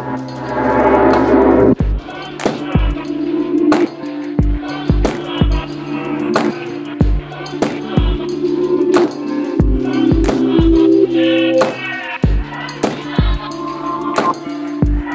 Música